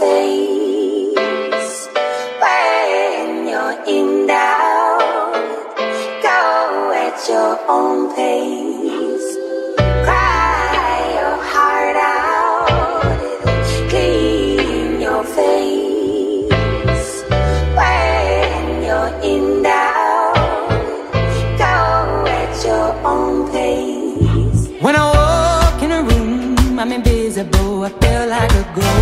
face when you're in doubt. Go at your own pace. Cry your heart out. Clean your face when you're in doubt. Go at your own pace. When I walk in a room, I'm invisible. I feel like a ghost.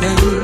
say